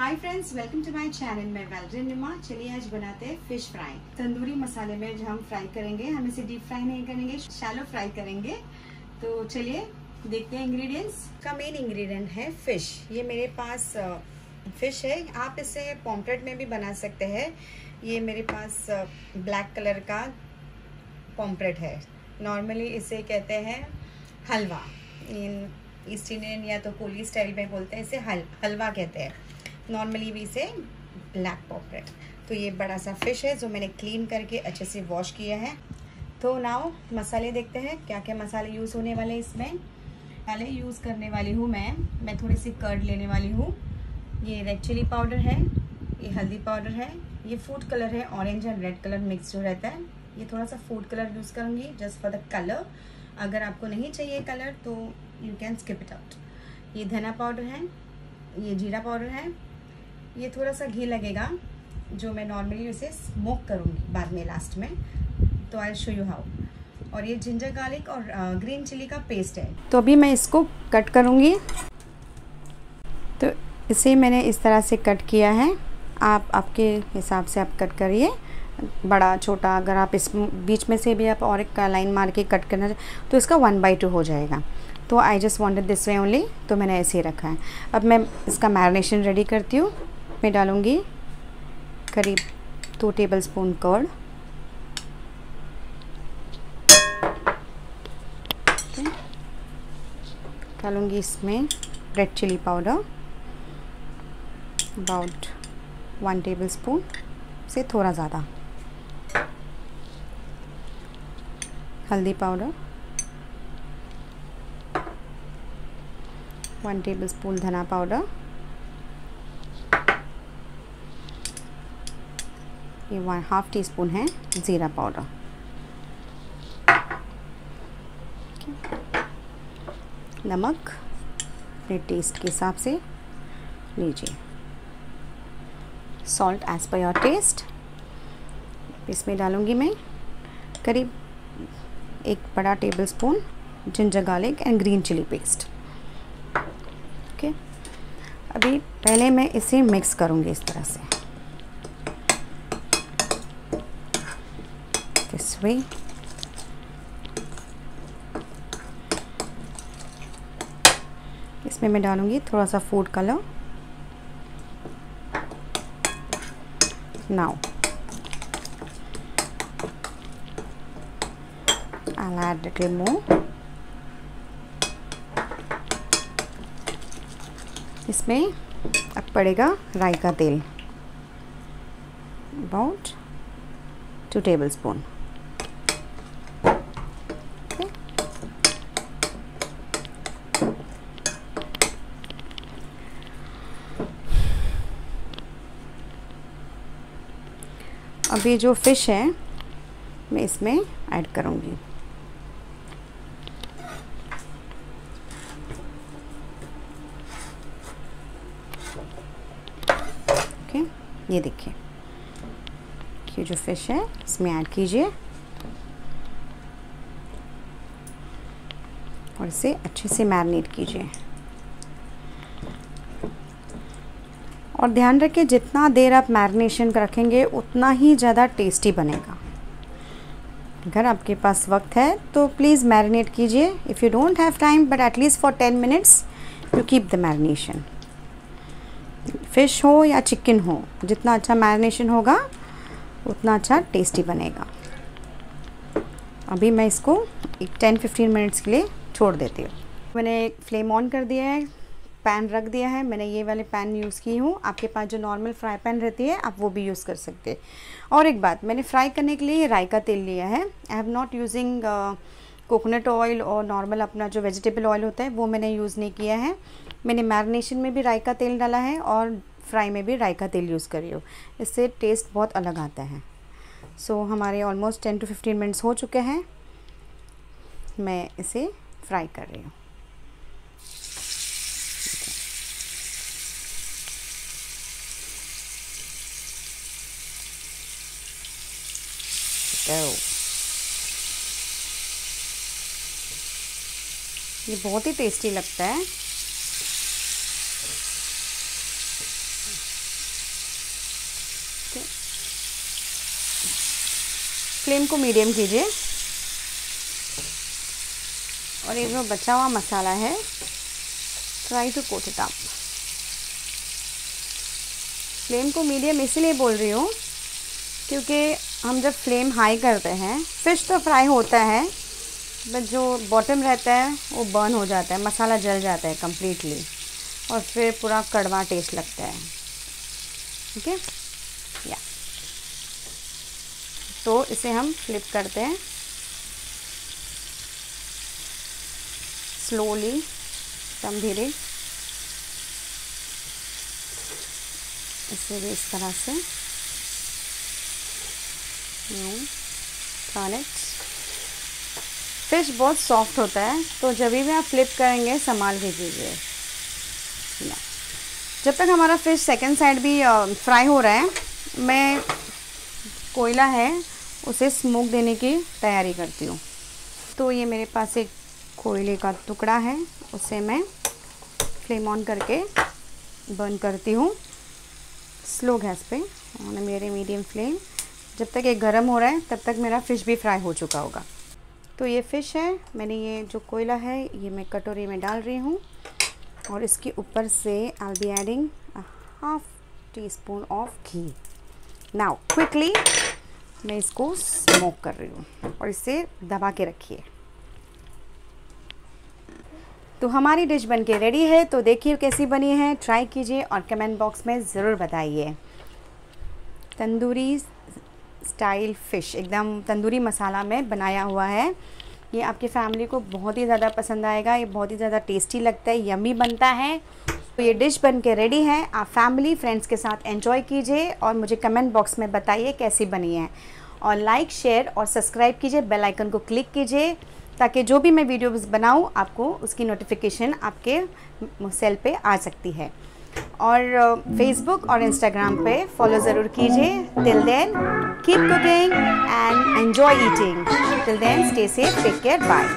Hi friends welcome to my channel मैं वेल्ड्रिन निमा चलिए आज बनाते हैं फ़िश फ्राई तंदूरी मसाले में जो हम फ्राई करेंगे, हम इसे डीप फ्राई नहीं करेंगे शैलो फ्राई करेंगे। तो चलिए देखते हैं इंग्रेडिएंट्स का मेन इंग्रेडिएंट है फ़िश ये मेरे पास फ़िश है। आप इसे पॉम्पलेट में भी बना सकते हैं। ये मेरे पास ब्लैक कलर का पॉम्पलेट है। नॉर्मली इसे कहते हैं हलवा। इन ईस्ट इंडियन या तो कोली स्टाइल में बोलते हैं इसे हल, हलवा कहते हैं। नॉर्मली भी इसे ब्लैक पॉपरेट तो ये बड़ा सा फ़िश है जो मैंने क्लीन करके अच्छे से वॉश किया है। तो नाउ मसाले देखते हैं क्या क्या मसाले यूज़ होने वाले हैं इसमें। पहले यूज़ करने वाली हूँ मैं। मैं थोड़ी सी कर्ड लेने वाली हूँ। ये रेड चिली पाउडर है, ये हल्दी पाउडर है, ये फ़ूड कलर है orange and red colour mix जो रहता है। ये थोड़ा सा फ़ूड कलर यूज़ करूँगी जस्ट फॉर द कलर अगर आपको नहीं चाहिए कलर तो you can skip it out ये धना पाउडर है, ये जीरा पाउडर है ये थोड़ा सा घी लगेगा, जो मैं नॉर्मली इसे स्मोक करूँगी बाद में लास्ट में तो आई शो यू हाउ और ये जिंजर गार्लिक और ग्रीन चिली का पेस्ट है। तो अभी मैं इसको कट करूँगी। तो इसे मैंने इस तरह से कट किया है। आप, आपके हिसाब से आप कट करिए। बड़ा, छोटा, अगर आप इस बीच में से भी आप और एक लाइन मार के कट करना तो इसका वन बाई टू हो जाएगा। तो I just wanted this way only तो मैंने ऐसे ही रखा है। अब मैं इसका मैरिनेशन रेडी करती हूँ। मैं डालूँगी करीब दो टेबल स्पून कर्ड डालूँगी इसमें red chilli powder about one tablespoon से थोड़ा ज़्यादा। हल्दी पाउडर वन टेबल स्पून धना पाउडर ये वन हाफ़ टी स्पून है ज़ीरा पाउडर। नमक अपने टेस्ट के हिसाब से लीजिए। Salt as per your taste इसमें डालूँगी मैं करीब एक बड़ा tablespoon ginger garlic and green chilli paste okay अभी पहले मैं इसे मिक्स करूँगी इस तरह से। Way. इसमें मैं डालूँगी थोड़ा सा food colour now add little more. इसमें अब पड़ेगा राई का तेल. अबाउट टू टेबल स्पून अभी जो फ़िश है, मैं इसमें ऐड करूँगी। ओके ये देखिए। ये जो फ़िश है, इसमें ऐड कीजिए। और इसे अच्छे से मैरिनेट कीजिए। और ध्यान रखें जितना देर आप मैरिनेशन रखेंगे, उतना ही ज़्यादा टेस्टी बनेगा। अगर आपके पास वक्त है तो प्लीज़ मैरिनेट कीजिए। If you don't have time but at least for ten minutes you keep the marination fish हो या चिकन हो, जितना अच्छा मैरिनेशन होगा, उतना अच्छा टेस्टी बनेगा। अभी मैं इसको एक टेन फिफ्टीन मिनट्स के लिए छोड़ देती हूँ। मैंने फ्लेम ऑन कर दिया है। पैन रख दिया है। मैंने ये वाले पैन यूज़ की हूँ। आपके पास जो नॉर्मल फ्राई पैन रहती है आप वो भी यूज़ कर सकते हैं। और एक बात मैंने फ्राई करने के लिए राई का तेल लिया है। I have not using coconut oil और नॉर्मल अपना जो वेजिटेबल ऑयल होता है वो मैंने यूज़ नहीं किया है। मैंने मैरिनेशन में भी राई का तेल डाला है और फ्राई में भी राई का तेल यूज़ करी हो। इससे टेस्ट बहुत अलग आता है। सो so, हमारे almost ten to fifteen minutes हो चुके हैं। मैं इसे फ्राई कर रही हूँ। सकते ये बहुत ही टेस्टी लगता है। फ्लेम को मीडियम कीजिए। और ये जो बचा हुआ मसाला है ट्राई टू कोट इट आप फ्लेम को मीडियम इसीलिए बोल रही हूँ, क्योंकि हम जब फ्लेम हाई करते हैं, फ़िश तो फ्राई होता है, बट जो बॉटम रहता है, वो बर्न हो जाता है, मसाला जल जाता है कम्प्लीटली और फिर पूरा कड़वा टेस्ट लगता है। ठीक है या तो इसे हम फ्लिप करते हैं। स्लोली एकदम धीरे इसे भी इस तरह से। टर्न फ़िश बहुत सॉफ्ट होता है तो जब भी आप फ्लिप करेंगे, संभाल के कीजिए। जब तक हमारा फ़िश सेकंड साइड भी फ्राई हो रहा है, मैं कोयला है, उसे स्मोक देने की तैयारी करती हूँ। तो ये मेरे पास एक कोयले का टुकड़ा है, उसे मैं फ्लेम ऑन करके बर्न करती हूँ। स्लो गैस पे और मेरे मीडियम फ्लेम जब तक ये गर्म हो रहा है, तब तक मेरा फ़िश भी फ्राई हो चुका होगा। तो ये फ़िश है, मैंने ये जो कोयला है, ये मैं कटोरी में डाल रही हूँ। और इसके ऊपर से I be adding half teaspoon of ghee. Now quickly मैं इसको स्मोक कर रही हूँ और इसे दबा के रखिए। तो हमारी डिश बन के रेडी है तो देखिए कैसी बनी है। ट्राई कीजिए और कमेंट बॉक्स में ज़रूर बताइए। तंदूरी स्टाइल फ़िश, एकदम तंदूरी मसाला में बनाया हुआ है। ये आपकी फैमिली को बहुत ही ज़्यादा पसंद आएगा, ये बहुत ही ज़्यादा टेस्टी लगता है यमी बनता है। तो ये डिश बन के रेडी है, आप फैमिली फ्रेंड्स के साथ एंजॉय कीजिए और मुझे कमेंट बॉक्स में बताइए कैसी बनी है। और लाइक, शेयर और सब्सक्राइब कीजिए, बेल आइकन को क्लिक कीजिए, ताकि जो भी मैं वीडियोज़ बनाऊँ, आपको उसकी नोटिफिकेशन आपके सेल पे आ सकती है। और फेसबुक और इंस्टाग्राम पे फॉलो ज़रूर कीजिए। Till then keep cooking and enjoy eating till then stay safe take care bye